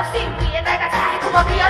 を信じ得ながら最も見よ